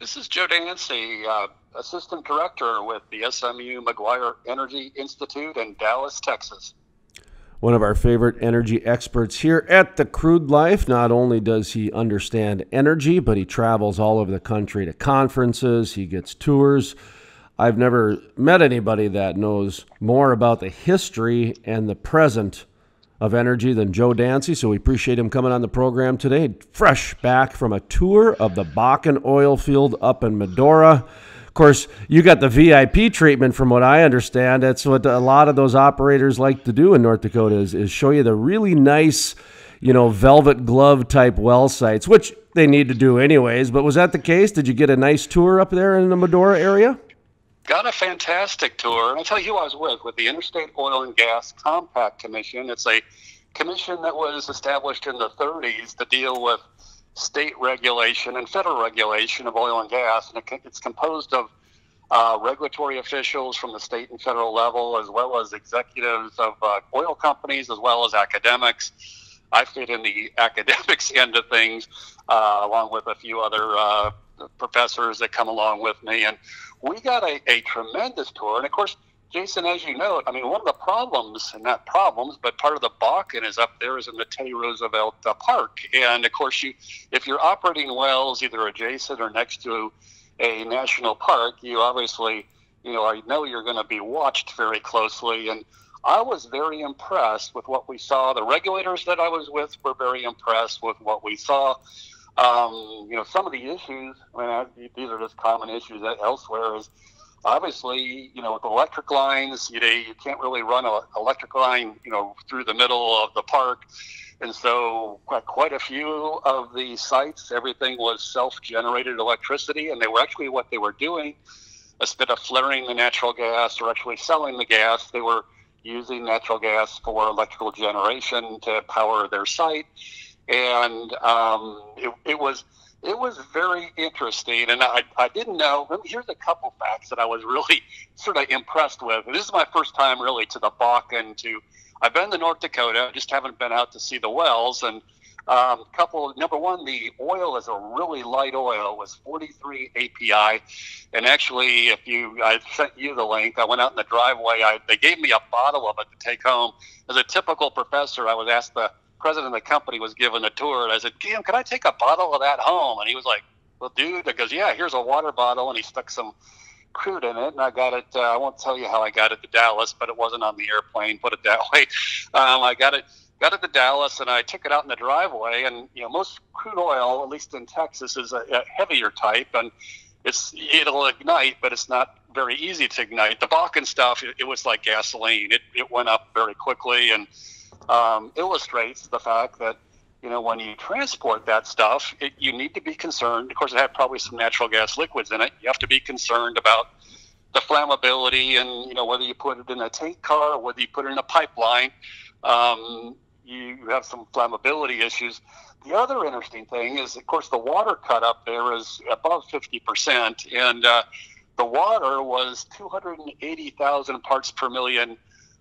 This is Joe Dancy, uh, Assistant Director with the SMU Maguire Energy Institute in Dallas, Texas. One of our favorite energy experts here at The Crude Life. Not only does he understand energy, but he travels all over the country to conferences, he gets tours. I've never met anybody that knows more about the history and the present of energy than Joe Dancy, so we appreciate him coming on the program today. Fresh back from a tour of the Bakken oil field up in Medora. Of course, you got the VIP treatment from what I understand. That's what a lot of those operators like to do in North Dakota is, is show you the really nice, you know, velvet glove type well sites, which they need to do anyways. But was that the case? Did you get a nice tour up there in the Medora area? Got a fantastic tour. And I'll tell you who I was with, with the Interstate Oil and Gas Compact Commission. It's a commission that was established in the 30s to deal with state regulation and federal regulation of oil and gas. And it's composed of uh, regulatory officials from the state and federal level, as well as executives of uh, oil companies, as well as academics. I fit in the academics end of things, uh, along with a few other uh, professors that come along with me. And we got a, a tremendous tour. And of course, Jason, as you know, I mean, one of the problems, and not problems, but part of the Bakken is up there is in the Teddy Roosevelt uh, Park. And of course, you, if you're operating wells either adjacent or next to a national park, you obviously, you know, I know you're going to be watched very closely. And I was very impressed with what we saw. The regulators that I was with were very impressed with what we saw. Um, you know, some of the issues, I mean, these are just common issues elsewhere, is obviously, you know, with electric lines, you know, you can't really run an electric line, you know, through the middle of the park. And so, quite a few of the sites, everything was self generated electricity, and they were actually what they were doing. Instead of flaring the natural gas or actually selling the gas, they were using natural gas for electrical generation to power their site and um, it, it, was it was very interesting. And I, I didn't know. Here's a couple facts that I was really sort of impressed with. This is my first time really to the Bakken. To I've been to North Dakota, just haven't been out to see the wells. And um, couple number one, the oil is a really light oil. It was 43 API, and actually, if you I sent you the link, I went out in the driveway. I, they gave me a bottle of it to take home. As a typical professor, I was asked the president of the company was given a tour, and I said, "Damn, can I take a bottle of that home?" And he was like, "Well, dude," because yeah, here's a water bottle, and he stuck some crude in it, and I got it. Uh, I won't tell you how I got it to Dallas, but it wasn't on the airplane. Put it that way. Um, I got it. Got it to Dallas, and I took it out in the driveway. And you know, most crude oil, at least in Texas, is a, a heavier type, and it's it'll ignite, but it's not very easy to ignite. The Bakken stuff, it, it was like gasoline. It it went up very quickly, and um, illustrates the fact that you know when you transport that stuff, it, you need to be concerned. Of course, it had probably some natural gas liquids in it. You have to be concerned about the flammability and you know whether you put it in a tank car or whether you put it in a pipeline. Um, you have some flammability issues. The other interesting thing is, of course, the water cut up there is above 50%, and uh, the water was 280,000 parts per million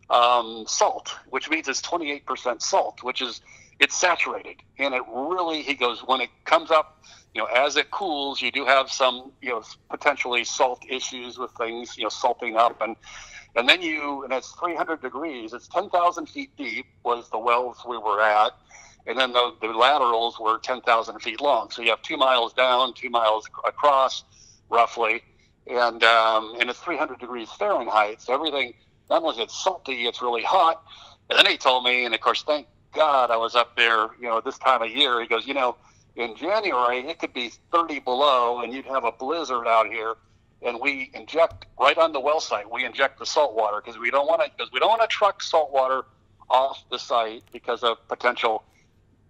um, salt, which means it's 28% salt, which is it's saturated. And it really, he goes, when it comes up, you know, as it cools, you do have some, you know, potentially salt issues with things, you know, salting up. And, and then you, and it's 300 degrees, it's 10,000 feet deep was the wells we were at. And then the, the laterals were 10,000 feet long. So you have two miles down, two miles across, roughly. And, um, and it's 300 degrees Fahrenheit. So everything, not only is it salty, it's really hot. And then he told me, and of course, thank God I was up there, you know, this time of year. He goes, you know, in January it could be 30 below, and you'd have a blizzard out here. And we inject right on the well site. We inject the salt water because we don't want to because we don't want to truck salt water off the site because of potential.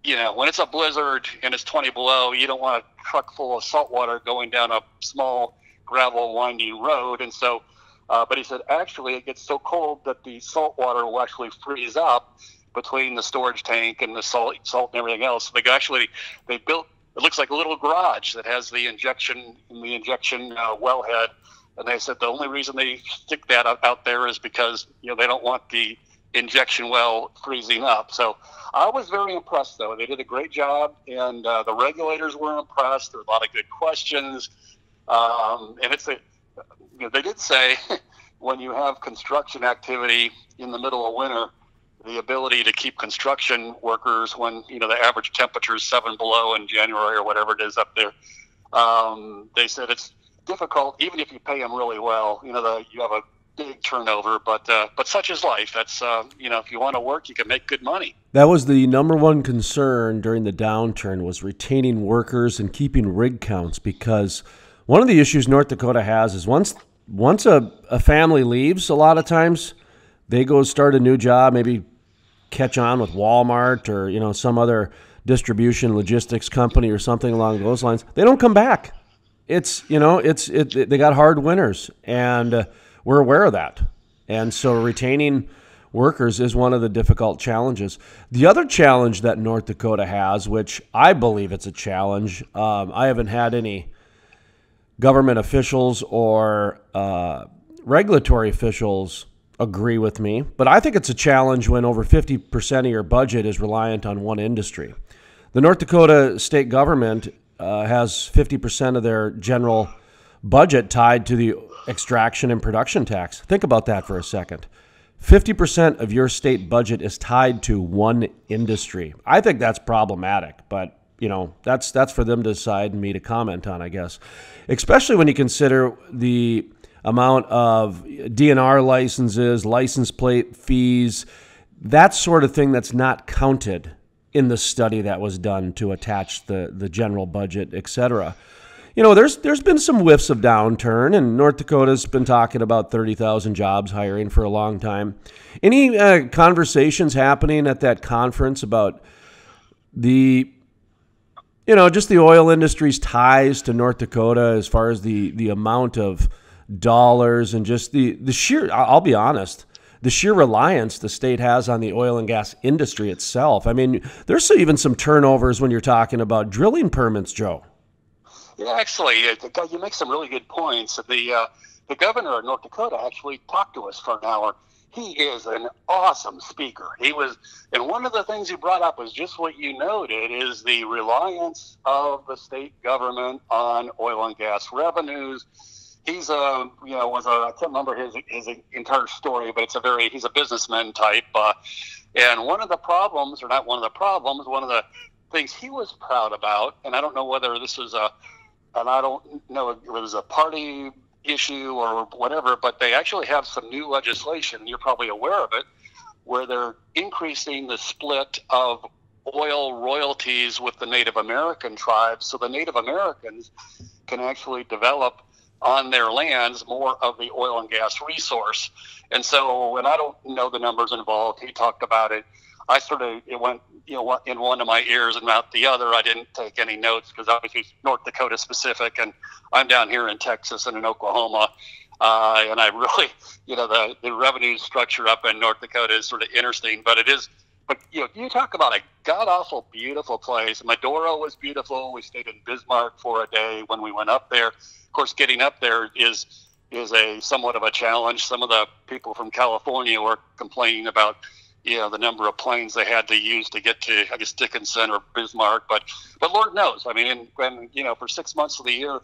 You know, when it's a blizzard and it's 20 below, you don't want a truck full of salt water going down a small gravel winding road. And so uh, but he said actually it gets so cold that the salt water will actually freeze up between the storage tank and the salt, salt and everything else. They actually they built it looks like a little garage that has the injection the injection uh, wellhead, and they said the only reason they stick that out, out there is because you know they don't want the injection well freezing up. So I was very impressed though. They did a great job, and uh, the regulators were impressed. There were a lot of good questions. Um, and it's a, you know, they did say when you have construction activity in the middle of winter, the ability to keep construction workers when you know the average temperature is seven below in January or whatever it is up there. Um, they said it's difficult even if you pay them really well. You know, the, you have a big turnover, but uh, but such is life. That's uh, you know, if you want to work, you can make good money. That was the number one concern during the downturn was retaining workers and keeping rig counts because one of the issues North Dakota has is once once a, a family leaves, a lot of times they go start a new job, maybe catch on with Walmart or you know some other distribution logistics company or something along those lines. They don't come back. It's you know it's it, they got hard winners, and uh, we're aware of that. And so retaining workers is one of the difficult challenges. The other challenge that North Dakota has, which I believe it's a challenge, um, I haven't had any government officials or uh, regulatory officials agree with me, but I think it's a challenge when over 50% of your budget is reliant on one industry. The North Dakota state government uh, has 50% of their general budget tied to the extraction and production tax. Think about that for a second. 50% of your state budget is tied to one industry. I think that's problematic, but you know, that's that's for them to decide and me to comment on, I guess. Especially when you consider the amount of DNR licenses, license plate fees, that sort of thing that's not counted in the study that was done to attach the, the general budget, et cetera. You know, there's there's been some whiffs of downturn, and North Dakota's been talking about 30,000 jobs hiring for a long time. Any uh, conversations happening at that conference about the you know, just the oil industry's ties to North Dakota as far as the the amount of dollars and just the, the sheer, I'll be honest, the sheer reliance the state has on the oil and gas industry itself. I mean, there's even some turnovers when you're talking about drilling permits, Joe. Yeah, actually, you make some really good points. The uh, the governor of North Dakota actually talked to us for an hour. He is an awesome speaker. He was, and one of the things he brought up was just what you noted: is the reliance of the state government on oil and gas revenues he's a you know was a I can't remember his his entire story, but it's a very he's a businessman type. Uh, and one of the problems, or not one of the problems, one of the things he was proud about, and I don't know whether this was a, and I don't know it was a party issue or whatever, but they actually have some new legislation. You're probably aware of it, where they're increasing the split of oil royalties with the Native American tribes, so the Native Americans can actually develop on their lands more of the oil and gas resource. And so, and I don't know the numbers involved. He talked about it. I sort of it went you know in one of my ears and out the other. I didn't take any notes because obviously North Dakota specific, and I'm down here in Texas and in Oklahoma. Uh, and I really, you know, the, the revenue structure up in North Dakota is sort of interesting, but it is but you know, you talk about a god awful beautiful place. Medora was beautiful. We stayed in Bismarck for a day when we went up there. Of course, getting up there is is a somewhat of a challenge. Some of the people from California were complaining about you know the number of planes they had to use to get to I guess Dickinson or Bismarck. But but Lord knows. I mean, when you know for six months of the year.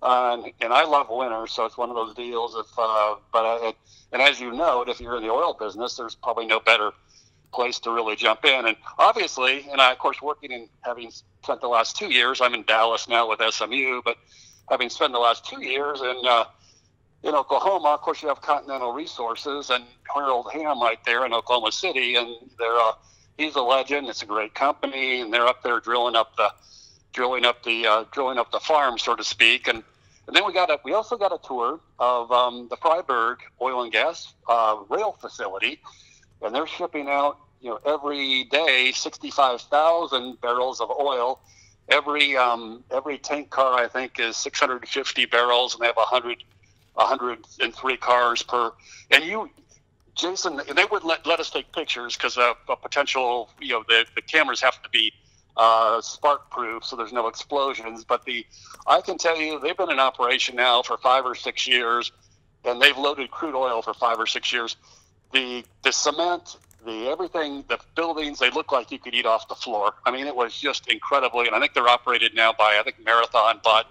Uh, and, and I love winter, so it's one of those deals. If uh, but I, and as you know, if you're in the oil business, there's probably no better place to really jump in. And obviously, and I, of course, working and having spent the last two years, I'm in Dallas now with SMU, but having spent the last two years in uh, in Oklahoma, of course, you have Continental Resources and Harold Hamm right there in Oklahoma City, and they're uh, he's a legend. It's a great company, and they're up there drilling up the drilling up the uh, drilling up the farm, so to speak, and. And then we got a, we also got a tour of um, the Fryburg Oil and Gas uh, Rail Facility, and they're shipping out you know every day 65,000 barrels of oil. Every um, every tank car I think is 650 barrels, and they have 100 103 cars per. And you, Jason, and they would let, let us take pictures because a, a potential you know the, the cameras have to be uh, spark proof so there's no explosions. But the I can tell you they've been in operation now for five or six years, and they've loaded crude oil for five or six years. The the cement the everything, the buildings, they look like you could eat off the floor. I mean, it was just incredibly, and I think they're operated now by I think Marathon bought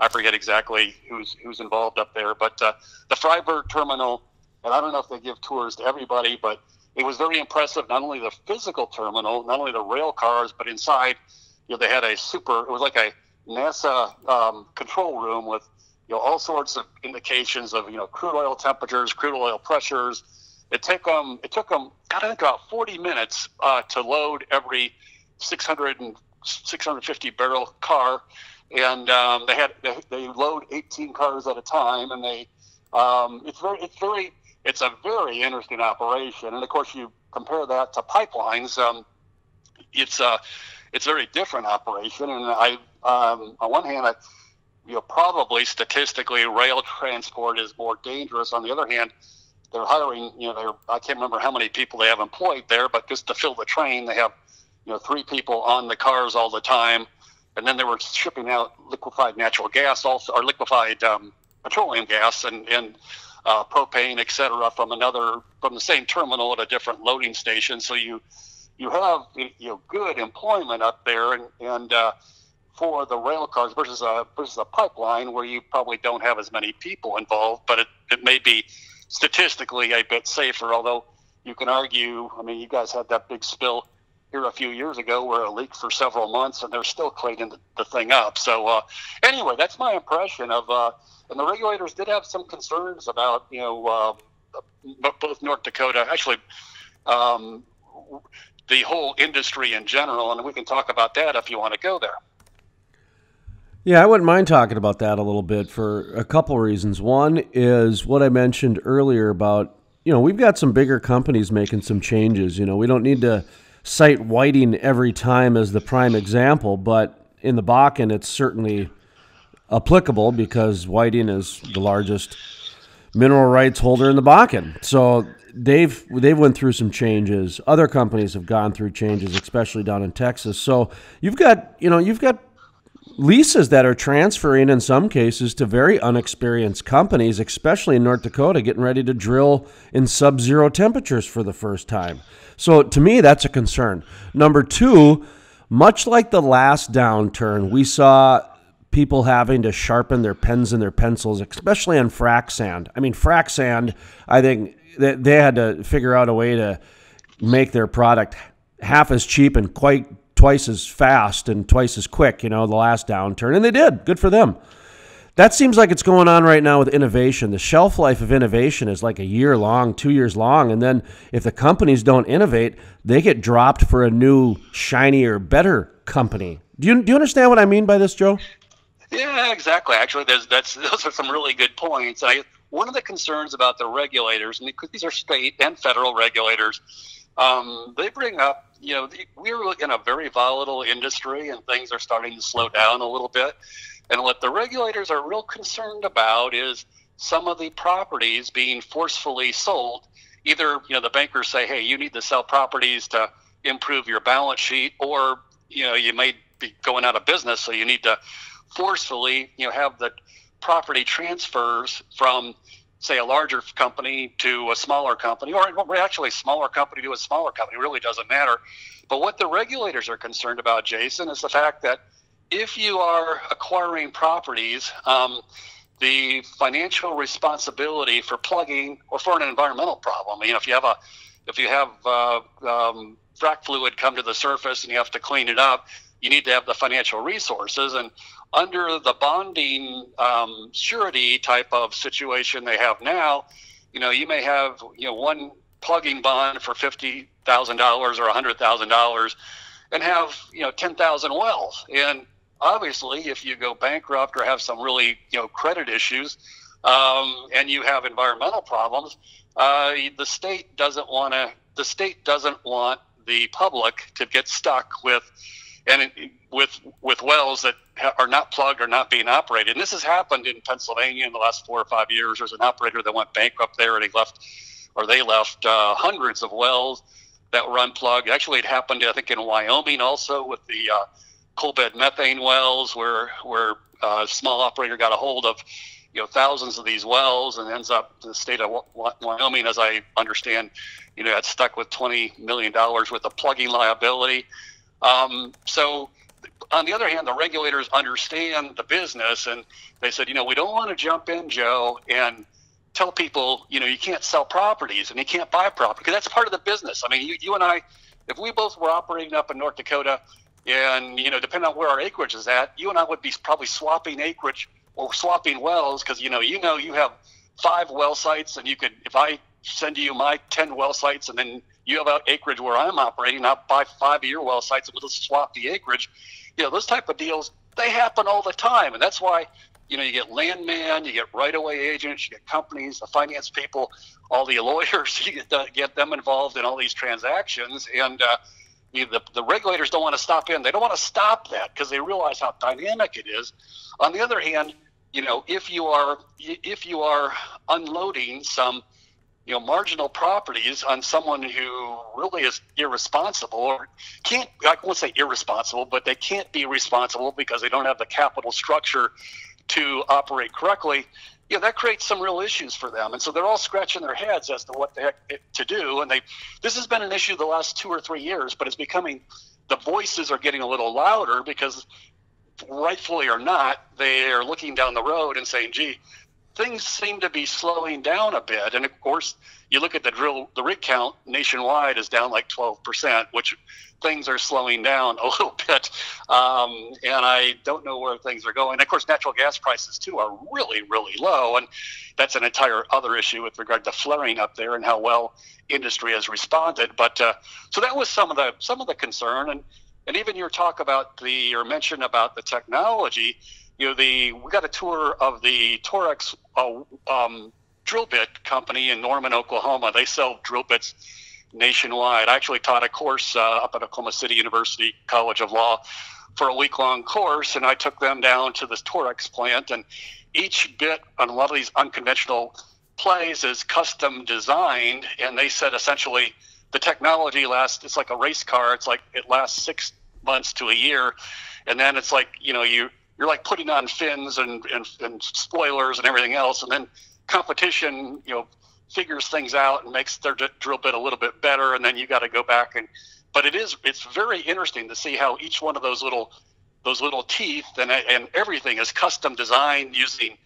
I forget exactly who's who's involved up there, but uh, the Fryburg terminal, and I don't know if they give tours to everybody, but it was very impressive. Not only the physical terminal, not only the rail cars, but inside, you know, they had a super. It was like a NASA um, control room with you know all sorts of indications of you know crude oil temperatures, crude oil pressures. It took them it took them I think about 40 minutes uh, to load every 600 and 650 barrel car and um, they had they, they, load 18 cars at a time, and they um, it's very it's very it's a very interesting operation. And of course, you compare that to pipelines, um, it's a it's a very different operation. And I um, on one hand, I, you know, probably statistically, rail transport is more dangerous. On the other hand, they're hiring, you know, they're, I can't remember how many people they have employed there, but just to fill the train, they have, you know, three people on the cars all the time and then they were shipping out liquefied natural gas, also or liquefied um, petroleum gas and and uh, propane, et cetera, from another from the same terminal at a different loading station. So you you have you know good employment up there, and and uh, for the rail cars versus a versus a pipeline where you probably don't have as many people involved, but it, it may be statistically a bit safer. Although you can argue, I mean, you guys had that big spill here a few years ago where it leaked for several months and they're still cleaning the, the thing up. So uh, anyway, that's my impression of. Uh, and the regulators did have some concerns about you know uh, both North Dakota actually. Um, the whole industry in general, and we can talk about that if you want to go there. Yeah, I wouldn't mind talking about that a little bit for a couple reasons. One is what I mentioned earlier about, you know, we've got some bigger companies making some changes. You know, we don't need to cite Whiting every time as the prime example, but in the Bakken, it's certainly applicable because Whiting is the largest mineral rights holder in the Bakken. So they've they've went through some changes. Other companies have gone through changes, especially down in Texas. So you've got you know you've got leases that are transferring in some cases to very unexperienced companies, especially in North Dakota, getting ready to drill in sub-zero temperatures for the first time. So to me, that's a concern. Number two, much like the last downturn, we saw people having to sharpen their pens and their pencils, especially on frac sand. I mean, frac sand, I think that they had to figure out a way to make their product half as cheap and quite twice as fast and twice as quick, you know, the last downturn. And they did. Good for them. That seems like it's going on right now with innovation. The shelf life of innovation is like a year long, two years long. And then if the companies don't innovate, they get dropped for a new, shinier, better company. Do you, do you understand what I mean by this, Joe? Yeah, exactly. Actually, that's those are some really good points. I, one of the concerns about the regulators, and because these are state and federal regulators, um, they bring up, you know, we're in a very volatile industry and things are starting to slow down a little bit. And what the regulators are real concerned about is some of the properties being forcefully sold. Either you know the bankers say, "Hey, you need to sell properties to improve your balance sheet," or you know you may be going out of business, so you need to forcefully you know have the property transfers from say a larger company to a smaller company, or actually smaller company to a smaller company. It really doesn't matter. But what the regulators are concerned about, Jason, is the fact that if you are acquiring properties, um, the financial responsibility for plugging or for an environmental problem. You know, if you have a if you have uh, um, frac fluid come to the surface and you have to clean it up, you need to have the financial resources. And under the bonding um, surety type of situation they have now, you know, you may have you know one plugging bond for fifty thousand dollars or a hundred thousand dollars, and have you know ten thousand wells and obviously, if you go bankrupt or have some really you know credit issues, um, and you have environmental problems, uh, the state doesn't want to. The state doesn't want the public to get stuck with and with with wells that are not plugged or not being operated. And this has happened in Pennsylvania in the last four or five years. There's an operator that went bankrupt there, and he left, or they left uh, hundreds of wells that were unplugged. Actually, it happened, I think, in Wyoming also with the uh, coal bed methane wells where where uh, a small operator got a hold of you know thousands of these wells and ends up the state of Wyoming, as I understand, you know, got stuck with twenty million dollars with a plugging liability. Um, so on the other hand, the regulators understand the business and they said, you know, we don't want to jump in, Joe, and tell people, you know, you can't sell properties and you can't buy property because that's part of the business. I mean, you, you and I, if we both were operating up in North Dakota and, you know, depending on where our acreage is at, you and I would be probably swapping acreage or swapping wells because, you know, you know, you have five well sites and you could, if I send you my 10 well sites and then you have out acreage where I'm operating, I'll buy five of your well sites and we'll just swap the acreage. You know, those type of deals, they happen all the time. And that's why, you know, you get landman, you get right away agents, you get companies, the finance people, all the lawyers, you get, get them involved in all these transactions. And, uh, the, the regulators don't want to stop in. They don't want to stop that because they realize how dynamic it is. On the other hand, you know, if you are if you are unloading some you know marginal properties on someone who really is irresponsible or can't I won't say irresponsible, but they can't be responsible because they don't have the capital structure to operate correctly. You know, that creates some real issues for them, and so they're all scratching their heads as to what the heck to do. And they, this has been an issue the last two or three years, but it's becoming the voices are getting a little louder because rightfully or not, they are looking down the road and saying, gee, things seem to be slowing down a bit. And of course, you look at the drill, the rig count nationwide is down like 12%, which things are slowing down a little bit. Um, and I don't know where things are going. Of course, natural gas prices too are really, really low. And that's an entire other issue with regard to flaring up there and how well industry has responded. But uh, so that was some of the some of the concern. And and even your talk about the or mention about the technology, you know, the we got a tour of the Taurex uh, um, drill bit company in Norman, Oklahoma. They sell drill bits nationwide. I actually taught a course uh, up at Oklahoma City University College of Law for a week long course, and I took them down to this Taurex plant. And each bit on a lot of these unconventional plays is custom designed, and they said essentially the technology lasts. It's like a race car. It's like it lasts six months to a year, and then it's like you know you you're like putting on fins and, and, and spoilers and everything else, and then competition you know figures things out and makes their drill bit a little bit better, and then you got to go back and. But it is it's very interesting to see how each one of those little those little teeth and and everything is custom designed using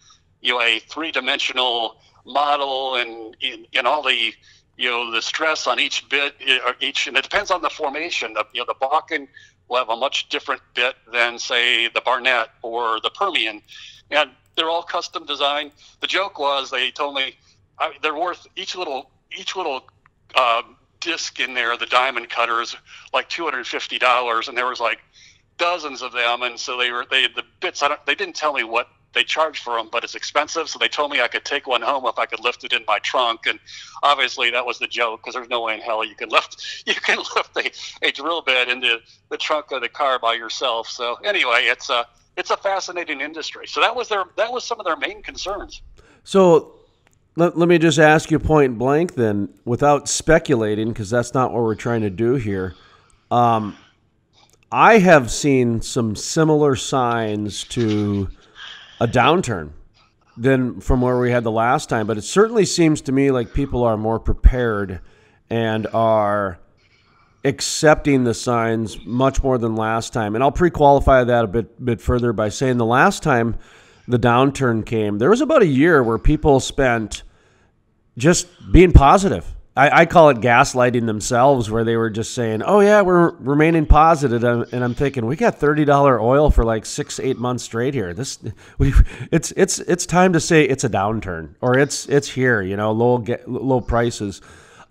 you know a three dimensional model and in all the you know the stress on each bit or each and it depends on the formation the, you know the bakken will have a much different bit than say the barnett or the permian. And they're all custom designed. The joke was they told me I, they're worth each little each little uh, disc in there the diamond cutters like $250 and there was like dozens of them. And so they were they the bits I don't, they didn't tell me what they charge for them, but it's expensive. So they told me I could take one home if I could lift it in my trunk. And obviously that was the joke because there's no way in hell you can lift you can lift a, a drill bit into the trunk of the car by yourself. So anyway, it's a it's a fascinating industry. So that was their that was some of their main concerns. So let, let me just ask you point blank then, without speculating, because that's not what we're trying to do here. Um, I have seen some similar signs to a downturn than from where we had the last time. But it certainly seems to me like people are more prepared and are accepting the signs much more than last time. And I'll pre-qualify that a bit bit further by saying the last time the downturn came, there was about a year where people spent just being positive I, I, call it gaslighting themselves, where they were just saying, "Oh yeah, we're remaining positive," and I'm thinking, we got thirty dollar oil for like six, eight months straight here. This, we, it's it's it's time to say it's a downturn or it's it's here. You know, low low prices.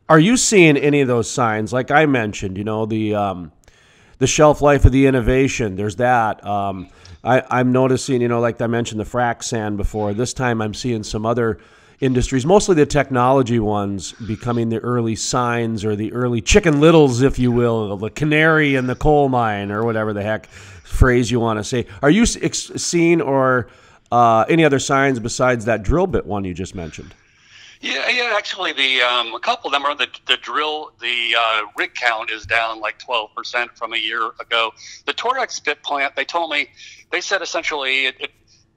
Are you seeing any of those signs? Like I mentioned, you know the um, the shelf life of the innovation. There's that. Um, I, I'm noticing, you know, like I mentioned the frac sand before. This time, I'm seeing some other industries, mostly the technology ones, becoming the early signs or the early chicken littles, if you will, the canary in the coal mine or whatever the heck phrase you want to say. Are you seeing or uh, any other signs besides that drill bit one you just mentioned? Yeah, yeah. Actually, the um, a couple of them are the the drill. The uh, rig count is down like twelve percent from a year ago. The Taurex bit plant, they told me, they said essentially it, it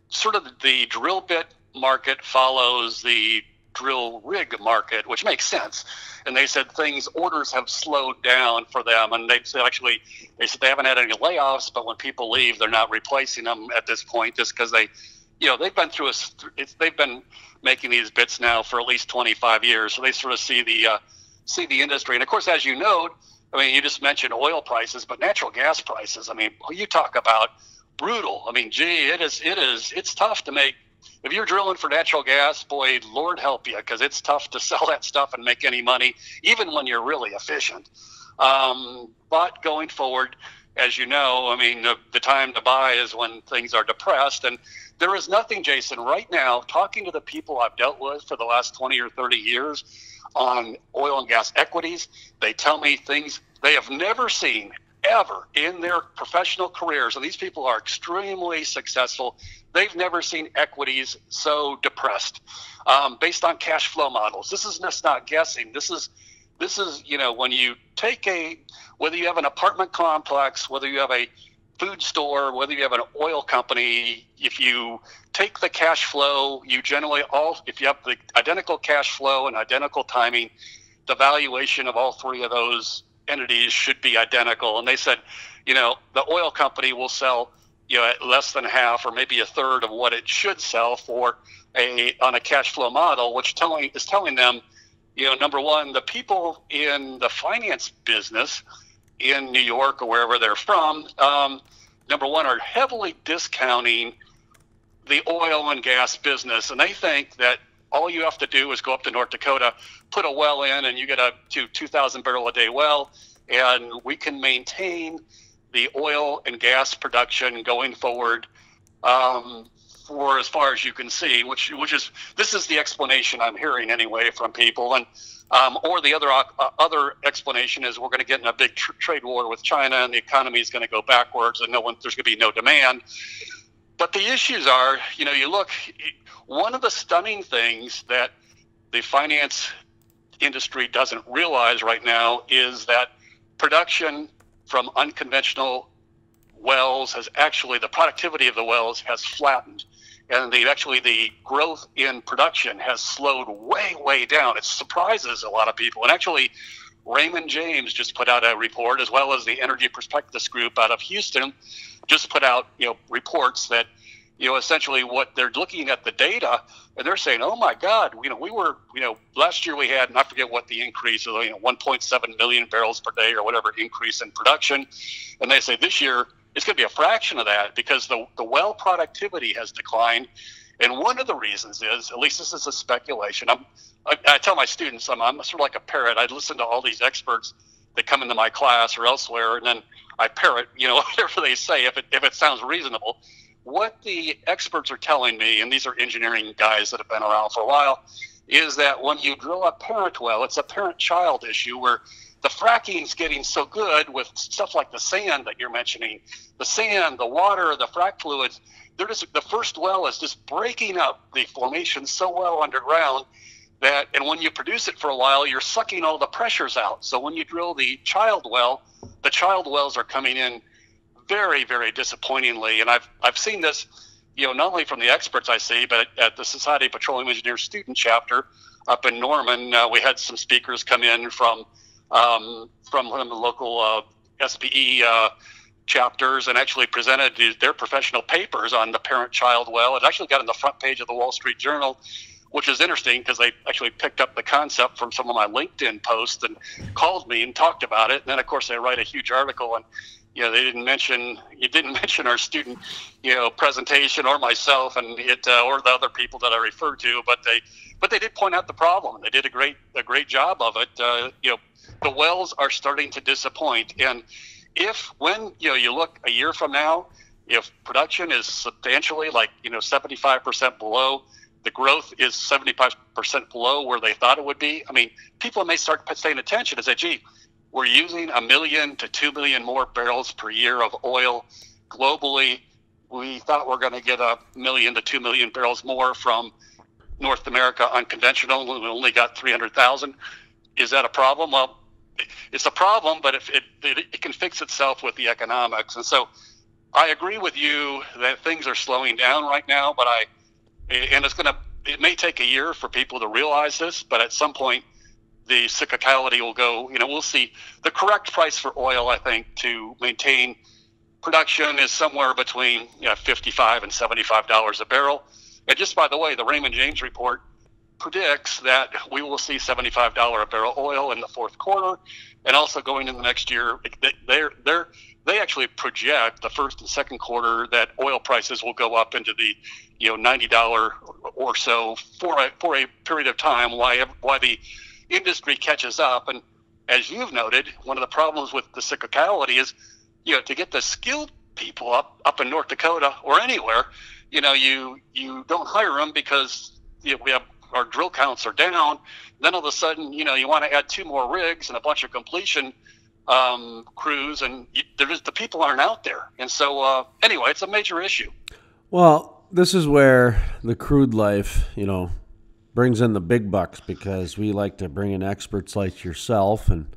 sort of the drill bit market follows the drill rig market, which makes sense. And they said things orders have slowed down for them, and they said actually they said they haven't had any layoffs, but when people leave, they're not replacing them at this point just because they, you know, they've been through a they've been making these bits now for at least 25 years, so they sort of see the uh, see the industry. And of course, as you know, I mean, you just mentioned oil prices, but natural gas prices. I mean, you talk about brutal. I mean, gee, it is it is it's tough to make if you're drilling for natural gas, boy, Lord help you, because it's tough to sell that stuff and make any money, even when you're really efficient. Um, but going forward, as you know, I mean, the, the, time to buy is when things are depressed. And there is nothing, Jason, right now, talking to the people I've dealt with for the last 20 or 30 years on oil and gas equities, they tell me things they have never seen ever in their professional careers, and these people are extremely successful, they've never seen equities so depressed um, based on cash flow models. This is just not guessing. This is this is you know when you take a whether you have an apartment complex, whether you have a food store, whether you have an oil company, if you take the cash flow, you generally all if you have the identical cash flow and identical timing, the valuation of all three of those entities should be identical. And they said, you know, the oil company will sell, you know, at less than half or maybe a third of what it should sell for a on a cash flow model, which telling is telling them, you know, number one, the people in the finance business in New York or wherever they're from, um, number one, are heavily discounting the oil and gas business, and they think that all you have to do is go up to North Dakota, put a well in, and you get a to 2,000 barrel a day well, and we can maintain the oil and gas production going forward um, for as far as you can see. Which which is this is the explanation I'm hearing anyway from people, and um, or the other uh, other explanation is we're going to get in a big tr- trade war with China, and the economy is going to go backwards, and no one there's going to be no demand. But the issues are, you know, you look, one of the stunning things that the finance industry doesn't realize right now is that production from unconventional wells has actually, the productivity of the wells has flattened. And the, actually, the growth in production has slowed way, way down. It surprises a lot of people. And actually, Raymond James just put out a report, as well as the Energy Prospectus Group out of Houston, just put out you know reports that you know essentially what they're looking at the data and they're saying, oh my God, you know we were you know last year we had and I forget what the increase of you know 1.7 million barrels per day or whatever increase in production, and they say this year it's going to be a fraction of that because the the well productivity has declined. And one of the reasons is, at least this is a speculation. I'm, I, I tell my students, I'm, I'm sort of like a parrot. I listen to all these experts that come into my class or elsewhere, and then I parrot, you know, whatever they say if it if it sounds reasonable. What the experts are telling me, and these are engineering guys that have been around for a while, is that when you drill a parent well, it's a parent-child issue where the fracking is getting so good with stuff like the sand that you're mentioning, the sand, the water, the frac fluids. They're just the first well is just breaking up the formation so well underground that, and when you produce it for a while, you're sucking all the pressures out. So when you drill the child well, the child wells are coming in very, very disappointingly. And I've I've seen this, you know, not only from the experts I see, but at the Society of Petroleum Engineers student chapter up in Norman, uh, we had some speakers come in from um, from one of the local uh, SPE uh, chapters and actually presented their professional papers on the parent-child well. It actually got on the front page of the Wall Street Journal which is interesting because they actually picked up the concept from some of my LinkedIn posts and called me and talked about it. And then, of course, they write a huge article and you know they didn't mention you didn't mention our student you know presentation or myself and it uh, or the other people that I referred to, but they but they did point out the problem. They did a great a great job of it. Uh, you know, the wells are starting to disappoint, and if when you know you look a year from now, if production is substantially like you know 75% below the growth is 75% below where they thought it would be. I mean, people may start paying attention and say, gee, we're using a million to two million more barrels per year of oil globally. We thought we are going to get a million to two million barrels more from North America unconventional. We only got 300,000. Is that a problem? Well, it's a problem, but if it, it, it can fix itself with the economics. And so I agree with you that things are slowing down right now, but I and it's going to it may take a year for people to realize this, but at some point, the cyclicality will go. You know, we'll see the correct price for oil. I think to maintain production is somewhere between you know, 55 and 75 dollars a barrel. And just by the way, the Raymond James report predicts that we will see 75 dollar a barrel oil in the fourth quarter, and also going into the next year. They're they're they actually project the first and second quarter that oil prices will go up into the you know ninety dollar or so for a for a period of time. Why why the industry catches up. And as you've noted, one of the problems with the cyclicality is, you know, to get the skilled people up up in North Dakota or anywhere, you know, you you don't hire them because you know, we have our drill counts are down. Then all of a sudden, you know, you want to add two more rigs and a bunch of completion um, crews, and the people aren't out there. And so, uh, anyway, it's a major issue. Well, this is where the crude life, you know, brings in the big bucks because we like to bring in experts like yourself and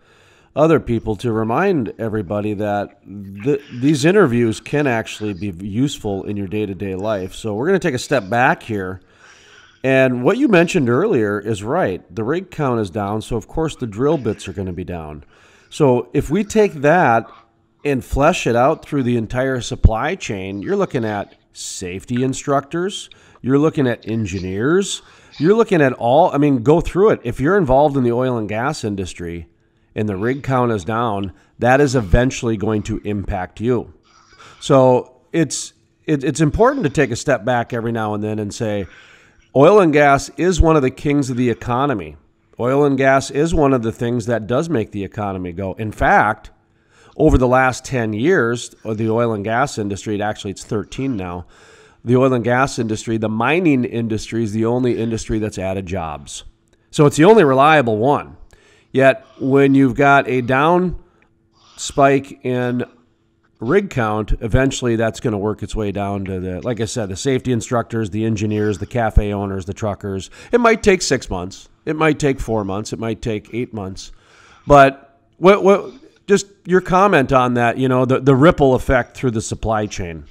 other people to remind everybody that th- these interviews can actually be useful in your day to day life. So we're going to take a step back here. And what you mentioned earlier is right. The rig count is down, so of course the drill bits are going to be down. So if we take that and flesh it out through the entire supply chain, you're looking at safety instructors, you're looking at engineers, you're looking at all, I mean, go through it. If you're involved in the oil and gas industry and the rig count is down, that is eventually going to impact you. So it's, it, it's important to take a step back every now and then and say, oil and gas is one of the kings of the economy. Oil and gas is one of the things that does make the economy go. In fact, over the last 10 years, the oil and gas industry, actually it's 13 now, the oil and gas industry, the mining industry is the only industry that's added jobs. So it's the only reliable one. Yet when you've got a down spike in rig count, eventually that's going to work its way down to the, like I said, the safety instructors, the engineers, the cafe owners, the truckers. It might take six months. It might take four months. It might take eight months. But what, what, just your comment on that, you know, the, the ripple effect through the supply chain.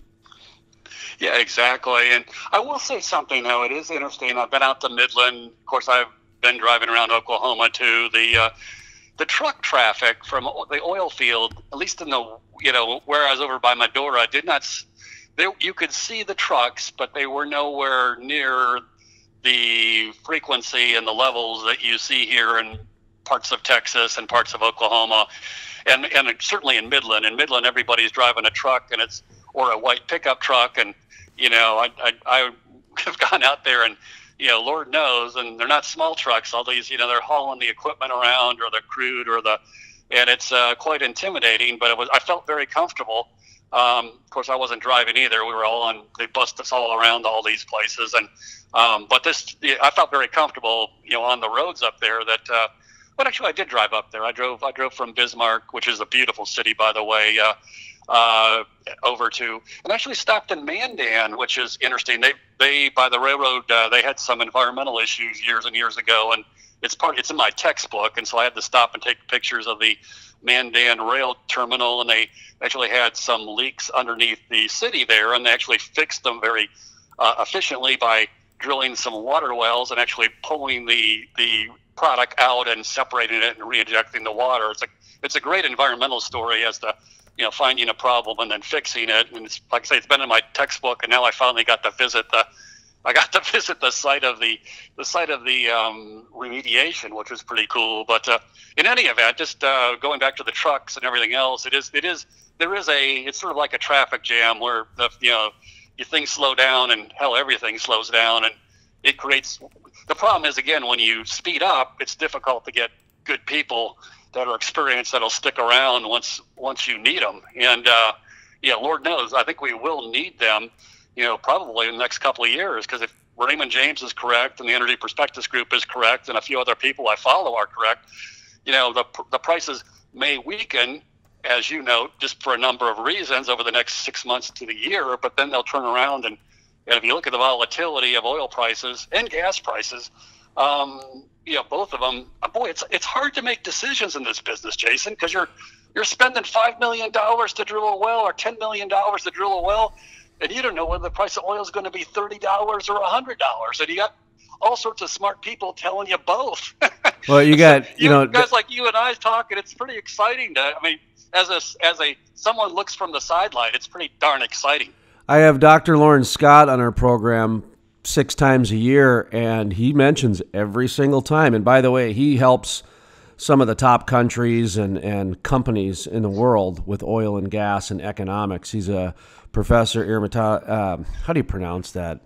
Yeah, exactly. And I will say something though. It is interesting. I've been out to Midland. Of course, I've been driving around Oklahoma too. The uh, the truck traffic from the oil field, at least in the you know where I was over by Medora, did not. They, you could see the trucks, but they were nowhere near the frequency and the levels that you see here in parts of Texas and parts of Oklahoma, and and certainly in Midland. In Midland, everybody's driving a truck, and it's or a white pickup truck, and you know, I, I, I have gone out there and, you know, Lord knows, and they're not small trucks. All these, you know, they're hauling the equipment around or the crude or the, and it's uh, quite intimidating. But it was, I felt very comfortable. Um, of course, I wasn't driving either. We were all on. They bust us all around all these places, and um, but this, I felt very comfortable, you know, on the roads up there. That, uh, but actually, I did drive up there. I drove. I drove from Bismarck, which is a beautiful city, by the way. Uh, uh, over to and actually stopped in Mandan, which is interesting. They they by the railroad uh, they had some environmental issues years and years ago, and it's part it's in my textbook, and so I had to stop and take pictures of the Mandan rail terminal, and they actually had some leaks underneath the city there, and they actually fixed them very uh, efficiently by drilling some water wells and actually pulling the the product out and separating it and reinjecting the water. It's a it's a great environmental story as to you know, finding a problem and then fixing it. And it's, like I say, it's been in my textbook, and now I finally got to visit the, I got to visit the site of the, the site of the um, remediation, which was pretty cool. But uh, in any event, just uh, going back to the trucks and everything else, it is, it is, there is a, it's sort of like a traffic jam where the, you know, you things slow down and hell, everything slows down, and it creates. The problem is again when you speed up, it's difficult to get good people that are experienced that'll stick around once once you need them. And uh, yeah, Lord knows, I think we will need them. You know, probably in the next couple of years because if Raymond James is correct and the Energy Perspectives Group is correct and a few other people I follow are correct, you know, the the prices may weaken. As you know, just for a number of reasons over the next six months to the year, but then they'll turn around and, and if you look at the volatility of oil prices and gas prices, um, you know, both of them. Uh, boy, it's it's hard to make decisions in this business, Jason, because you're you're spending five million dollars to drill a well or ten million dollars to drill a well, and you don't know whether the price of oil is going to be thirty dollars or hundred dollars, and you got all sorts of smart people telling you both. well, you got you, you know guys like you and I talking. It's pretty exciting. To, I mean, as a as a someone looks from the sideline, it's pretty darn exciting. I have Dr. Loren Scott on our program six times a year, and he mentions every single time. And by the way, he helps some of the top countries and, and companies in the world with oil and gas and economics. He's a professor, Irmita, uh, how do you pronounce that?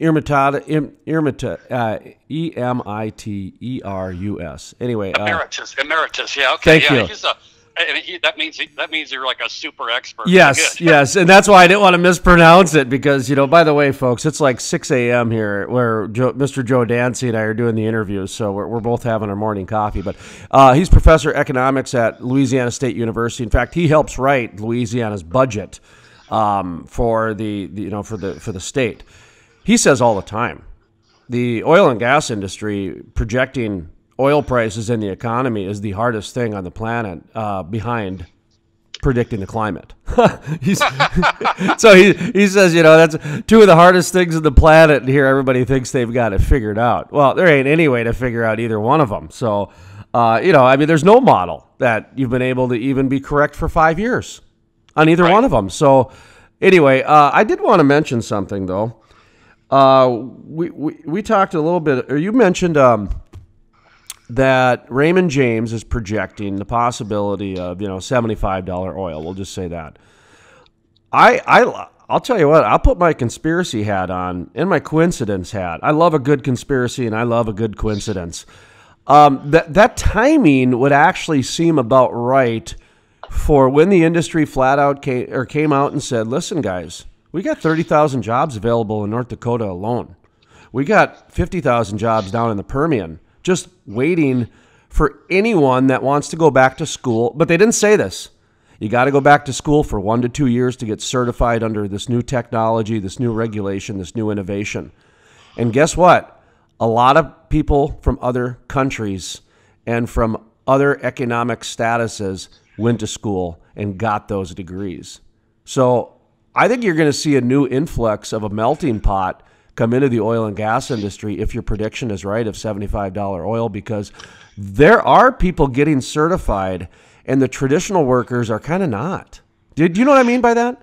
Irmitata, Irmita, uh, E M I T E R U S. Anyway, uh, emeritus, emeritus. Yeah, okay. Thank yeah, you. He's a, he, that means he, that means you're like a super expert. Yes, yes, and that's why I didn't want to mispronounce it because you know. By the way, folks, it's like 6 a.m. here where Joe, Mr. Joe Dancy and I are doing the interviews, so we're, we're both having our morning coffee. But uh, he's professor of economics at Louisiana State University. In fact, he helps write Louisiana's budget um, for the, the you know for the for the state. He says all the time, the oil and gas industry projecting oil prices in the economy is the hardest thing on the planet uh, behind predicting the climate. so he, he says, you know, that's two of the hardest things on the planet. And here everybody thinks they've got it figured out. Well, there ain't any way to figure out either one of them. So, uh, you know, I mean, there's no model that you've been able to even be correct for five years on either right. one of them. So, anyway, uh, I did want to mention something, though. Uh, we, we, we talked a little bit, or you mentioned um, that Raymond James is projecting the possibility of you know seventy five dollar oil. We'll just say that. I I I'll tell you what. I'll put my conspiracy hat on and my coincidence hat. I love a good conspiracy and I love a good coincidence. Um, that that timing would actually seem about right for when the industry flat out came or came out and said, "Listen, guys, we got thirty thousand jobs available in North Dakota alone. We got fifty thousand jobs down in the Permian." Just waiting for anyone that wants to go back to school. But they didn't say this. You got to go back to school for one to two years to get certified under this new technology, this new regulation, this new innovation. And guess what? A lot of people from other countries and from other economic statuses went to school and got those degrees. So I think you're going to see a new influx of a melting pot come into the oil and gas industry if your prediction is right of $75 oil because there are people getting certified and the traditional workers are kind of not. Did you know what I mean by that?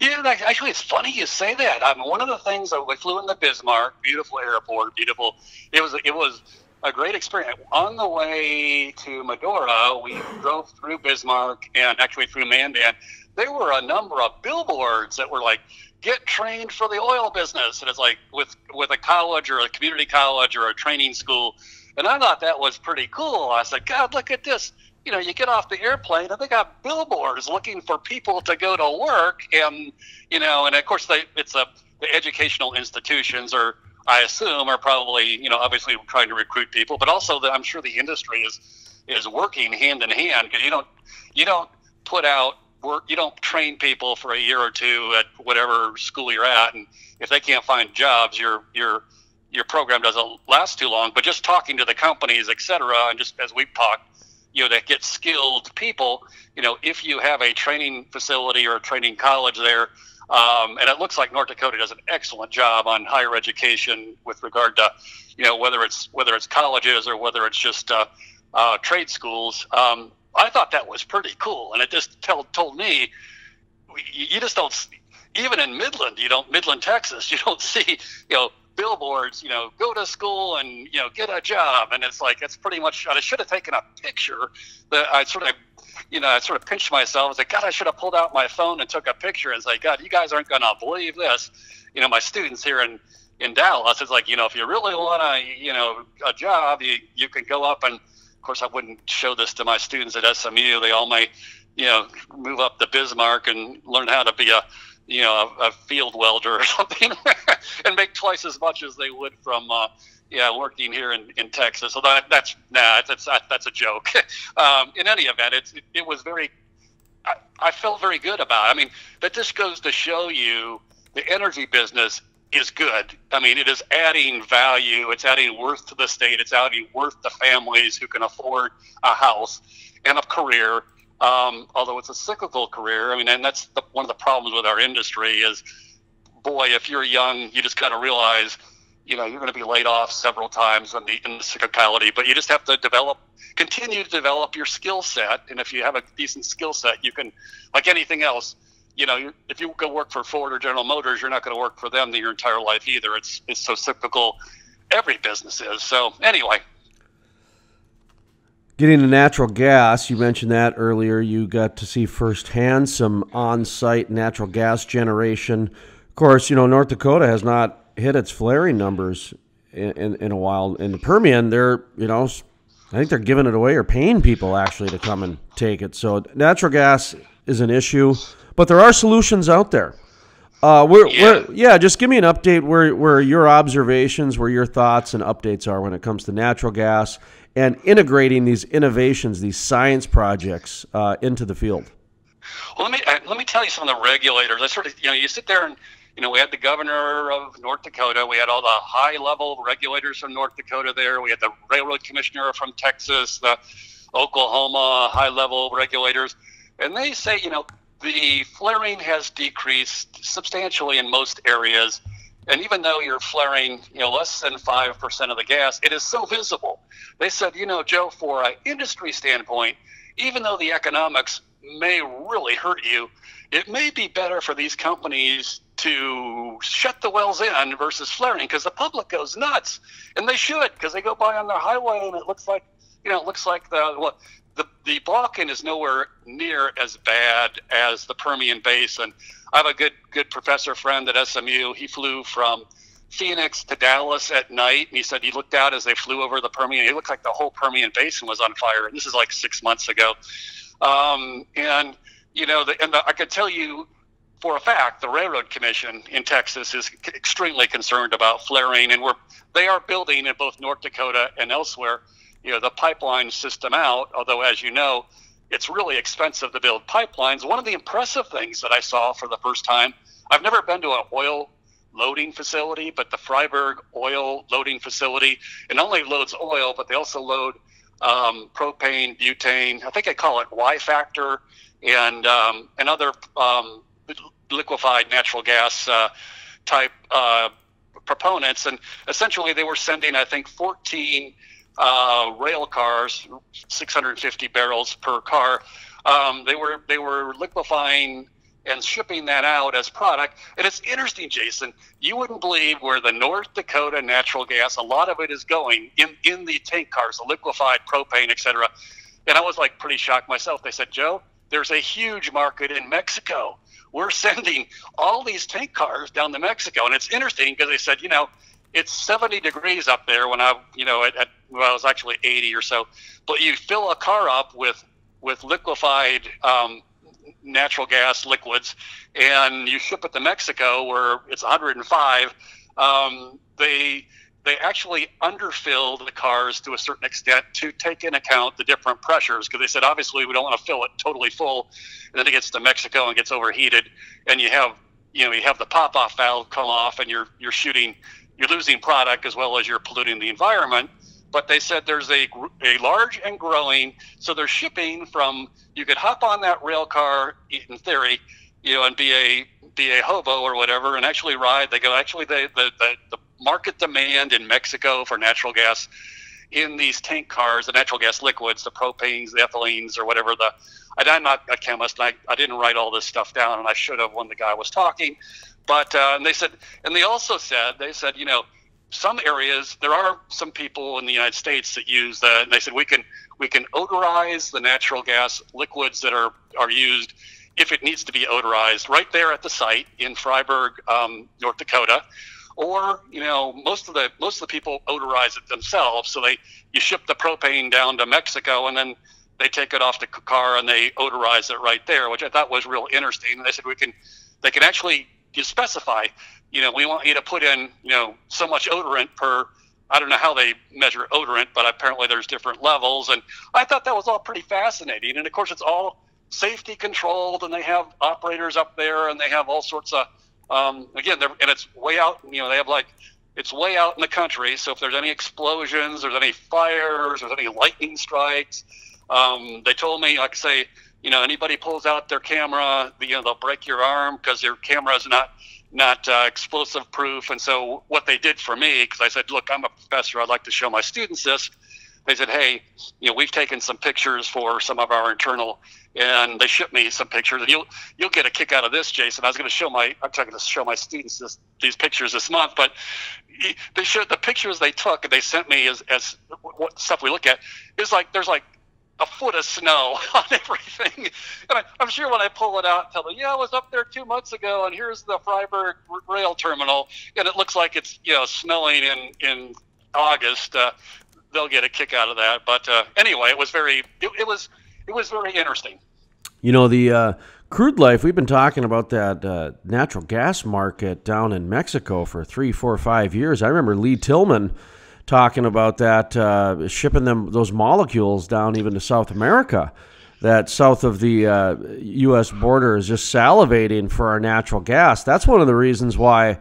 Yeah, actually, it's funny you say that. I mean, one of the things that we flew in the Bismarck, beautiful airport, beautiful. It was it was a great experience. On the way to Medora, we drove through Bismarck and actually through Mandan. There were a number of billboards that were like get trained for the oil business. And it's like with with a college or a community college or a training school. And I thought that was pretty cool. I said, God, look at this. You know, you get off the airplane and they got billboards looking for people to go to work. And, you know, and of course, they, it's a, the educational institutions are, I assume, are probably, you know, obviously trying to recruit people, but also that I'm sure the industry is, is working hand in hand because you don't, you don't put out work you don't train people for a year or two at whatever school you're at and if they can't find jobs your your your program doesn't last too long but just talking to the companies et cetera and just as we've talked you know to get skilled people you know if you have a training facility or a training college there um, and it looks like North Dakota does an excellent job on higher education with regard to, you know, whether it's whether it's colleges or whether it's just uh, uh, trade schools. Um, I thought that was pretty cool, and it just told told me you just don't even in Midland, you don't Midland, Texas, you don't see you know billboards, you know, go to school and you know get a job, and it's like it's pretty much. I should have taken a picture. That I sort of, you know, I sort of pinched myself. I was like, God, I should have pulled out my phone and took a picture and like, God, you guys aren't gonna believe this. You know, my students here in in Dallas, it's like, you know, if you really want a, you know, a job, you you can go up and course, I wouldn't show this to my students at SMU. They all may, you know, move up to Bismarck and learn how to be a, you know, a, a field welder or something, and make twice as much as they would from, uh, yeah, working here in, in Texas. So that, that's nah, that's that's a joke. um, in any event, it's it, it was very. I, I felt very good about. It. I mean, that just goes to show you the energy business is good. I mean, it is adding value. It's adding worth to the state. It's adding worth to families who can afford a house and a career. Um, although it's a cyclical career, I mean, and that's the, one of the problems with our industry is, boy, if you're young, you just got to realize you know, you're going to be laid off several times in the, in the cyclicality, but you just have to develop, continue to develop your skill set. And if you have a decent skill set, you can, like anything else, you know, if you go work for Ford or General Motors, you're not going to work for them your entire life either. It's it's so cyclical. Every business is. So anyway. Getting to natural gas, you mentioned that earlier. You got to see firsthand some on-site natural gas generation. Of course, you know North Dakota has not hit its flaring numbers in, in, in, a while. In the Permian, they're you know, I think they're giving it away or paying people actually to come and take it. So natural gas is an issue, but there are solutions out there. Uh, we're, yeah. We're, yeah, just give me an update where where your observations, where your thoughts and updates are when it comes to natural gas and integrating these innovations, these science projects uh, into the field. Well, let me uh, let me tell you some of the regulators. I sort of you know you sit there and you know, we had the governor of North Dakota. We had all the high level regulators from North Dakota there. We had the railroad commissioner from Texas, the Oklahoma high level regulators. And they say, you know, the flaring has decreased substantially in most areas. And even though you're flaring, you know, less than 5% of the gas, it is so visible. They said, you know, Joe, for an industry standpoint, even though the economics may really hurt you, it may be better for these companies to shut the wells in versus flaring because the public goes nuts, and they should because they go by on their highway and it looks like you know it looks like the what the the Bakken is nowhere near as bad as the Permian Basin. I have a good good professor friend at SMU. He flew from Phoenix to Dallas at night, and he said he looked out as they flew over the Permian. It looked like the whole Permian Basin was on fire. And this is like six months ago, um, and you know, the, and the, I could tell you for a fact, the Railroad Commission in Texas is extremely concerned about flaring, and we're they are building in both North Dakota and elsewhere, you know, the pipeline system out. Although, as you know, it's really expensive to build pipelines. One of the impressive things that I saw for the first time, I've never been to an oil loading facility, but the Fryburg oil loading facility, it not only loads oil, but they also load um, propane, butane. I think I call it Y factor and um, and other um, liquefied natural gas uh, type uh, proponents, and essentially they were sending, I think, 14 uh, rail cars, 650 barrels per car. Um, they were they were liquefying and shipping that out as product. And it's interesting, Jason. You wouldn't believe where the North Dakota natural gas, a lot of it is going in in the tank cars, the liquefied propane, etc. And I was like pretty shocked myself. They said, Joe, there's a huge market in Mexico we're sending all these tank cars down to Mexico. And it's interesting because they said, you know, it's 70 degrees up there when I, you know, at, at it was actually 80 or so. But you fill a car up with with liquefied um, natural gas liquids, and you ship it to Mexico where it's 105. Um, they they actually underfilled the cars to a certain extent to take in account the different pressures because they said obviously we don't want to fill it totally full and then it gets to Mexico and gets overheated and you have you know you have the pop off valve come off and you're you're shooting you're losing product as well as you're polluting the environment but they said there's a, a large and growing so they're shipping from you could hop on that rail car in theory you know and be a be a hobo or whatever and actually ride they go actually the the, the, market demand in Mexico for natural gas in these tank cars, the natural gas liquids, the propanes, the ethylenes, or whatever. The I'm not a chemist. I, I didn't write all this stuff down, and I should have when the guy was talking. But uh, and they said, and they also said, they said, you know, some areas there are some people in the United States that use the. And they said we can we can odorize the natural gas liquids that are are used if it needs to be odorized right there at the site in Fryburg, um, North Dakota or you know most of the most of the people odorize it themselves so they you ship the propane down to mexico and then they take it off the car and they odorize it right there which i thought was real interesting and they said we can they can actually you specify you know we want you to put in you know so much odorant per i don't know how they measure odorant but apparently there's different levels and i thought that was all pretty fascinating and of course it's all safety controlled and they have operators up there and they have all sorts of um, again, and it's way out. You know, they have like it's way out in the country. So if there's any explosions, there's any fires, there's any lightning strikes, um, they told me, like I say, you know, anybody pulls out their camera, you know, they'll break your arm because your camera is not not uh, explosive proof. And so what they did for me, because I said, look, I'm a professor, I'd like to show my students this. They said, hey, you know, we've taken some pictures for some of our internal, and they shipped me some pictures. And you'll you'll get a kick out of this, Jason. I was going to show my I'm trying to show my students this, these pictures this month, but they showed the pictures they took and they sent me as as what stuff we look at is like there's like a foot of snow on everything. And I, am sure when I pull it out tell them, yeah, I was up there two months ago, and here's the Fryburg rail terminal, and it looks like it's you know snowing in in August. Uh, they'll get a kick out of that. But uh, anyway, it was very it, it, was it was very interesting. You know the. Uh, crude life we've been talking about that uh, natural gas market down in mexico for three four five years i remember lee tillman talking about that, uh, shipping them those molecules down even to South America. That south of the uh, U.S. border is just salivating for our natural gas. That's one of the reasons why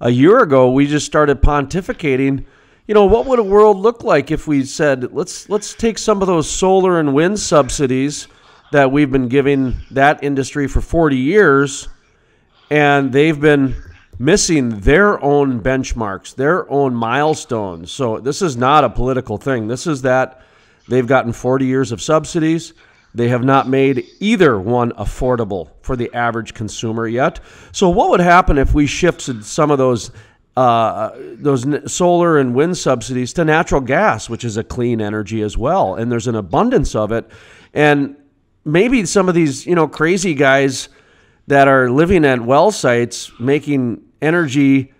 a year ago we just started pontificating. You know, what would a world look like if we said, let's let's take some of those solar and wind subsidies that we've been giving that industry for 40 years, and they've been missing their own benchmarks, their own milestones. So this is not a political thing. This is that they've gotten 40 years of subsidies. They have not made either one affordable for the average consumer yet. So what would happen if we shifted some of those uh, those solar and wind subsidies to natural gas, which is a clean energy as well, and there's an abundance of it, and maybe some of these you know crazy guys that are living at well sites making energy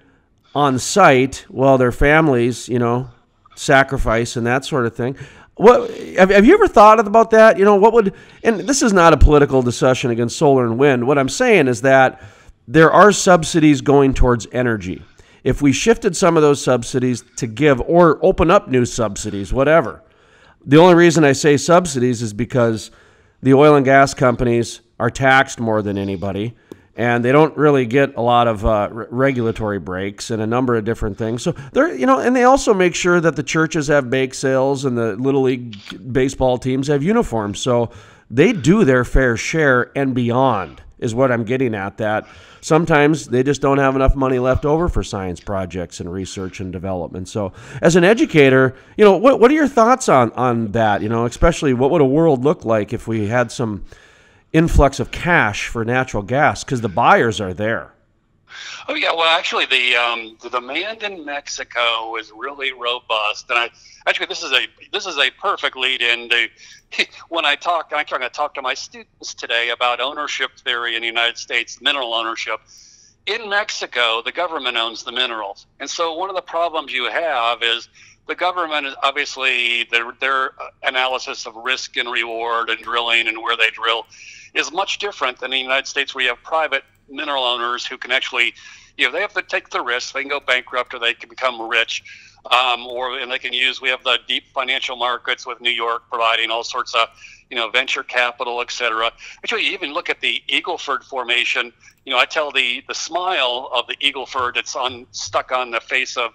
on site while their families, you know, sacrifice and that sort of thing. What have, have you ever thought about that? You know, what would and this is not a political discussion against solar and wind. What I'm saying is that there are subsidies going towards energy. If we shifted some of those subsidies to give or open up new subsidies, whatever. The only reason I say subsidies is because the oil and gas companies are taxed more than anybody and they don't really get a lot of uh, regulatory breaks and a number of different things. So they're, you know, and they also make sure that the churches have bake sales and the little league baseball teams have uniforms. So they do their fair share and beyond is what I'm getting at. That sometimes they just don't have enough money left over for science projects and research and development. So as an educator, you know, what what are your thoughts on on that? You know, especially what would a world look like if we had some influx of cash for natural gas because the buyers are there. Oh yeah, well actually the um, the demand in Mexico is really robust, and I actually this is a this is a perfect lead in to when I talk. I'm trying to talk to my students today about ownership theory in the United States, mineral ownership. In Mexico, the government owns the minerals, and so one of the problems you have is the government is obviously their their analysis of risk and reward and drilling and where they drill is much different than the United States, where you have private mineral owners who can actually, you know, they have to take the risk. They can go bankrupt or they can become rich, um, or and they can use. We have the deep financial markets with New York providing all sorts of, you know, venture capital, et cetera. Actually, you even look at the Eagleford Formation. You know, I tell the the smile of the Eagleford. It's on stuck on the face of.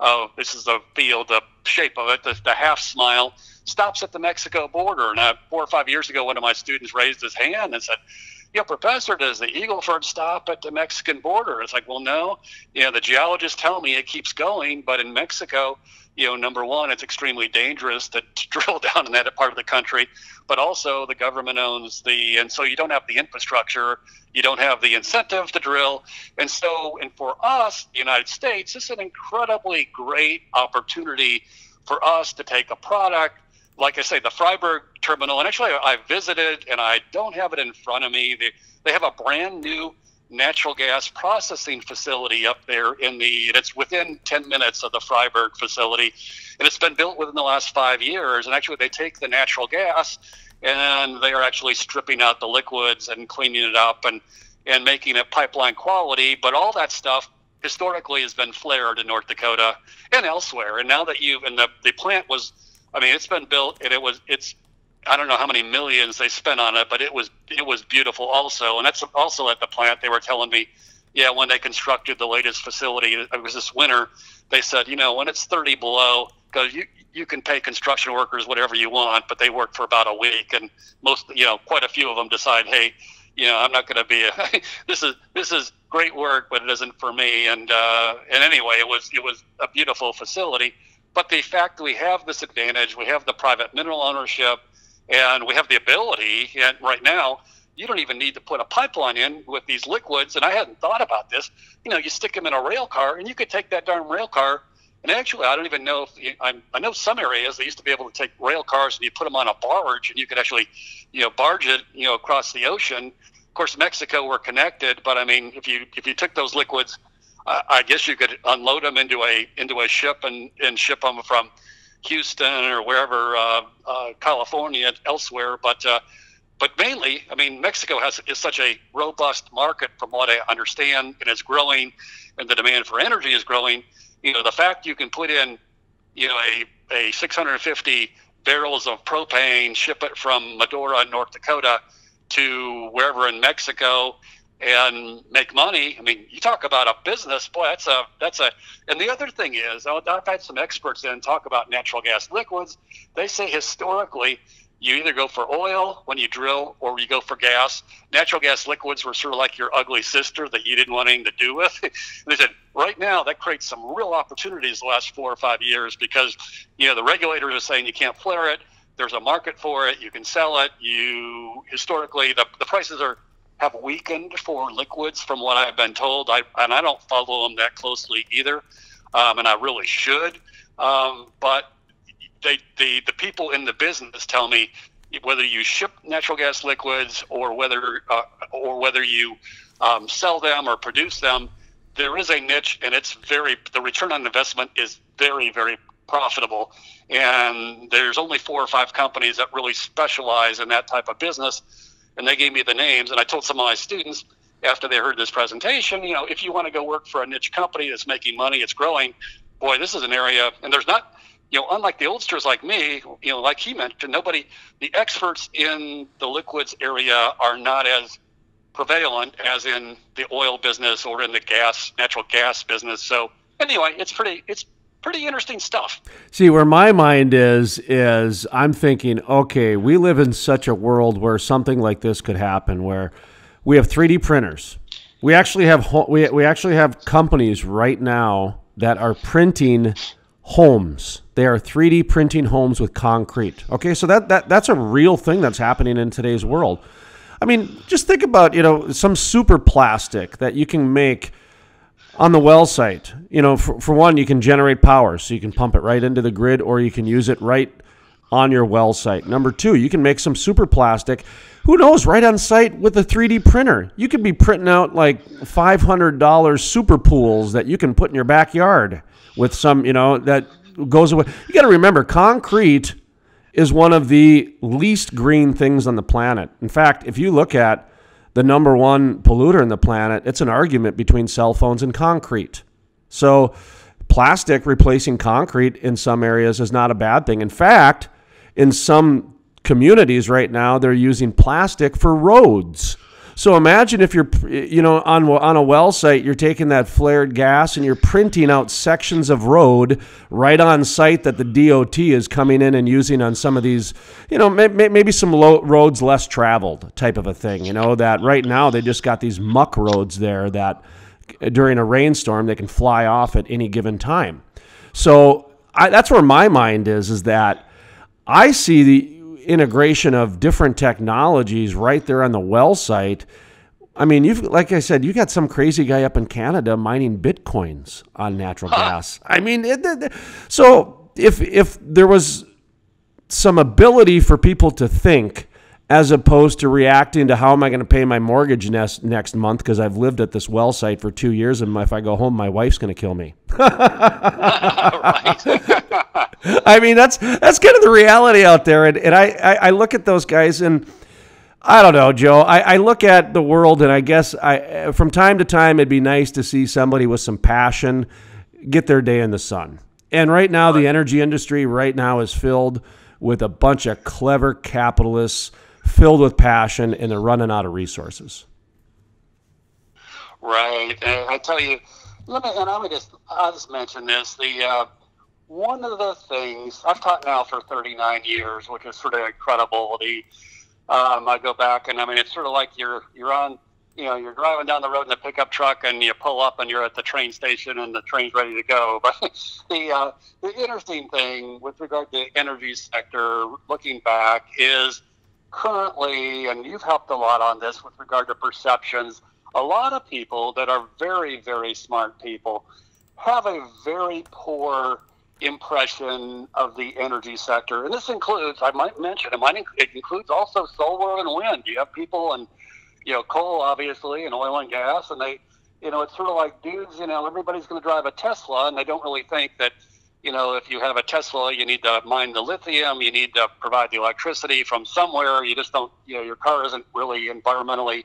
Of this is a field, the shape of it, the, the half smile stops at the Mexico border. And uh, four or five years ago, one of my students raised his hand and said, "You know, professor, does the Eagleford stop at the Mexican border?" It's like, well, no. You know, the geologists tell me it keeps going, but in Mexico, you know, number one, it's extremely dangerous to, to drill down in that part of the country, but also the government owns the, and so you don't have the infrastructure, you don't have the incentive to drill, and so, and for us, the United States, this is an incredibly great opportunity for us to take a product like I say, the Fryburg terminal, and actually I, visited, and I don't have it in front of me. They, they have a brand new natural gas processing facility up there in the, and it's within 10 minutes of the Fryburg facility, and it's been built within the last five years. And actually, they take the natural gas and they are actually stripping out the liquids and cleaning it up and and making it pipeline quality. But all that stuff historically has been flared in North Dakota and elsewhere. And now that you've and the the plant was I mean, it's been built and it was it's I don't know how many millions they spent on it, but it was it was beautiful also. And that's also at the plant. They were telling me, yeah, when they constructed the latest facility, it was this winter. They said, you know, when it's 30 below, because you you can pay construction workers whatever you want, but they work for about a week, and most, you know, quite a few of them decide, hey, you know, I'm not going to be a, this is this is great work, but it isn't for me. And uh, and anyway, it was it was a beautiful facility. But the fact that we have this advantage, we have the private mineral ownership, and we have the ability. And right now, you don't even need to put a pipeline in with these liquids. And I hadn't thought about this. You know, you stick them in a rail car, and you could take that darn rail car and actually, I don't even know if you, I, I know some areas they used to be able to take rail cars and you put them on a barge and you could actually, you know, barge it, you know, across the ocean. Of course, Mexico were connected, but I mean, if you if you took those liquids, I guess you could unload them into a into a ship and and ship them from Houston or wherever, uh, uh, California, elsewhere. But uh, but mainly, I mean, Mexico has is such a robust market, from what I understand, and it's growing, and the demand for energy is growing you know, the fact you can put in, you know, a, a 650 barrels of propane, ship it from Medora, North Dakota, to wherever in Mexico, and make money. I mean, you talk about a business, boy. That's a that's a. And the other thing is, I've had some experts in talk about natural gas liquids. They say historically, you either go for oil when you drill or you go for gas. Natural gas liquids were sort of like your ugly sister that you didn't want anything to do with. they said, right now, that creates some real opportunities the last four or five years because, you know, the regulators are saying you can't flare it. There's a market for it. You can sell it. You historically, the, the prices are have weakened for liquids from what I've been told. I, and I don't follow them that closely either. Um, and I really should. Um, but they, the, the people in the business tell me whether you ship natural gas liquids or whether uh, or whether you um, sell them or produce them, there is a niche, and it's very the return on investment is very very profitable. And there's only four or five companies that really specialize in that type of business, and they gave me the names. And I told some of my students after they heard this presentation, you know, if you want to go work for a niche company that's making money, it's growing. Boy, this is an area, and there's not you know, unlike the oldsters like me, you know, like he mentioned, nobody, the experts in the liquids area are not as prevalent as in the oil business or in the gas, natural gas business. So anyway, it's pretty, it's pretty interesting stuff. See, where my mind is, is I'm thinking, okay, we live in such a world where something like this could happen, where we have 3D printers. We actually have we, we actually have companies right now that are printing homes. They are 3D printing homes with concrete. Okay, so that, that that's a real thing that's happening in today's world. I mean, just think about, you know, some super plastic that you can make on the well site. You know, for, for one, you can generate power, so you can pump it right into the grid or you can use it right on your well site. Number two, you can make some super plastic, who knows, right on site with a 3D printer. You could be printing out like $500 super pools that you can put in your backyard with some, you know, that goes away. You got to remember, concrete is one of the least green things on the planet. In fact, if you look at the number one polluter in the planet, it's an argument between cell phones and concrete. So, plastic replacing concrete in some areas is not a bad thing. In fact, in some communities right now, they're using plastic for roads. So imagine if you're, you know, on on a well site, you're taking that flared gas and you're printing out sections of road right on site that the DOT is coming in and using on some of these, you know, maybe some low, roads less traveled type of a thing. You know, that right now they just got these muck roads there that during a rainstorm they can fly off at any given time. So I, that's where my mind is, is that I see the integration of different technologies right there on the well site. I mean, you've like I said, you got some crazy guy up in Canada mining bitcoins on natural gas. I mean, it, it, so if if there was some ability for people to think as opposed to reacting to how am I going to pay my mortgage next next month because I've lived at this well site for two years and if I go home, my wife's going to kill me. I mean, that's that's kind of the reality out there, and, and I, I, I look at those guys and. I don't know, Joe. I, I, look at the world, and I guess I, from time to time, it'd be nice to see somebody with some passion get their day in the sun. And right now, the energy industry right now is filled with a bunch of clever capitalists filled with passion, and they're running out of resources. Right. I tell you, let me, and I'm just, I'll just mention this. The uh, one of the things I've taught now for 39 years, which is sort of incredible. The Um, I go back, and I mean, it's sort of like you're you're on, you know, you're driving down the road in a pickup truck, and you pull up, and you're at the train station, and the train's ready to go. But the uh, the interesting thing with regard to the energy sector, looking back, is currently, and you've helped a lot on this with regard to perceptions. A lot of people that are very, very smart people have a very poor impression of the energy sector. And this includes, I might mention, it, might, it includes also solar and wind. You have people and, you know, coal, obviously, and oil and gas, and they, you know, it's sort of like dudes, you know, everybody's going to drive a Tesla, and they don't really think that, you know, if you have a Tesla, you need to mine the lithium, you need to provide the electricity from somewhere. You just don't, you know, your car isn't really environmentally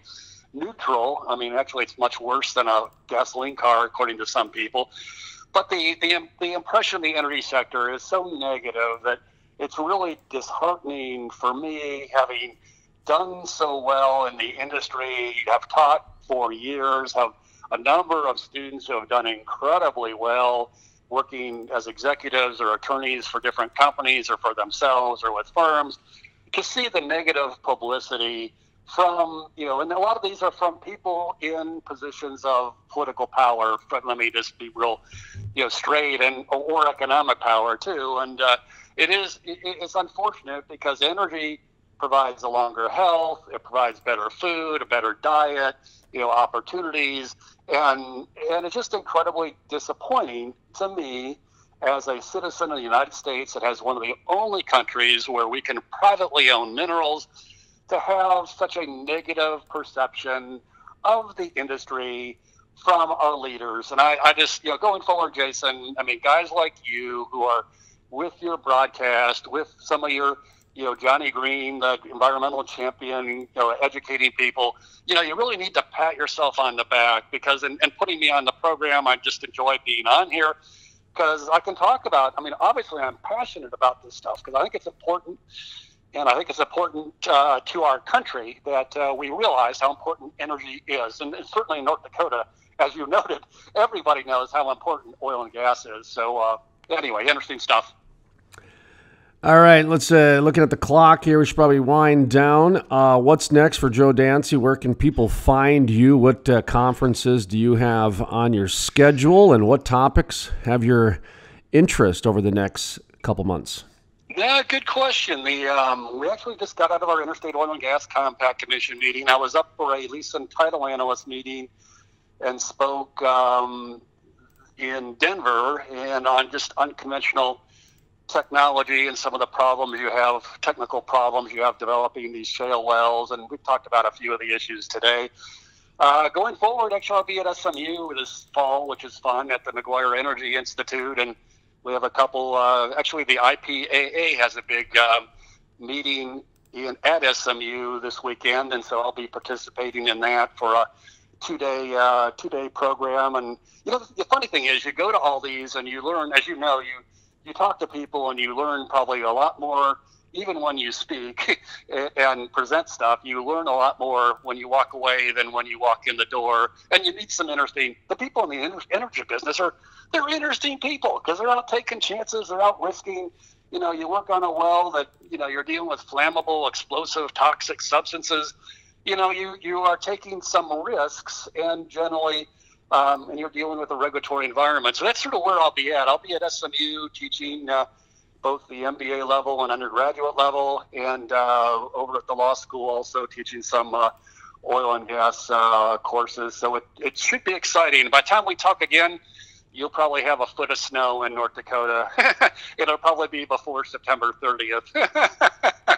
neutral. I mean, actually, it's much worse than a gasoline car, according to some people. But the, the, the impression the energy sector is so negative that it's really disheartening for me, having done so well in the industry, have taught for years, have a number of students who have done incredibly well working as executives or attorneys for different companies or for themselves or with firms, to see the negative publicity from you know, and a lot of these are from people in positions of political power. But let me just be real, you know, straight and or economic power too. And uh, it is it's unfortunate because energy provides a longer health, it provides better food, a better diet, you know, opportunities, and and it's just incredibly disappointing to me as a citizen of the United States that has one of the only countries where we can privately own minerals to have such a negative perception of the industry from our leaders. And I, I just, you know, going forward, Jason, I mean, guys like you who are with your broadcast, with some of your, you know, Johnny Green, the environmental champion, you know, educating people, you know, you really need to pat yourself on the back because, and, putting me on the program, I just enjoy being on here because I can talk about, I mean, obviously I'm passionate about this stuff because I think it's important and I think it's important uh, to our country that uh, we realize how important energy is. And, and, certainly in North Dakota, as you noted, everybody knows how important oil and gas is. So, uh, anyway, interesting stuff. All right, let's uh, looking at the clock here. We should probably wind down. Uh, what's next for Joe Dancy? Where can people find you? What uh, conferences do you have on your schedule, and what topics have your interest over the next couple months? Yeah, good question. The um, we actually just got out of our Interstate Oil and Gas Compact Commission meeting. I was up for a lease and title analyst meeting and spoke um, in Denver and on just unconventional technology and some of the problems you have, technical problems you have developing these shale wells. And we've talked about a few of the issues today. Uh, going forward, actually, I'll be at SMU this fall, which is fun, at the Maguire Energy Institute. And we have a couple. Uh, actually, the IPAA has a big um, meeting in at SMU this weekend, and so I'll be participating in that for a two-day uh, two-day program. And you know, the funny thing is, you go to all these and you learn, as you know, you you talk to people and you learn probably a lot more even when you speak and present stuff, you learn a lot more when you walk away than when you walk in the door. And you meet some interesting. The people in the energy business are they're interesting people because they're out taking chances. They're out risking. You know, you work on a well that you know you're dealing with flammable, explosive, toxic substances. You know, you you are taking some risks, and generally. Um, and you're dealing with a regulatory environment. So that's sort of where I'll be at. I'll be at SMU teaching uh, both the MBA level and undergraduate level, and uh, over at the law school also teaching some uh, oil and gas uh, courses. So it, it should be exciting. By the time we talk again, you'll probably have a foot of snow in North Dakota. It'll probably be before September 30th.